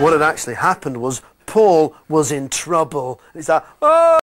what had actually happened was Paul was in trouble. It's like, oh!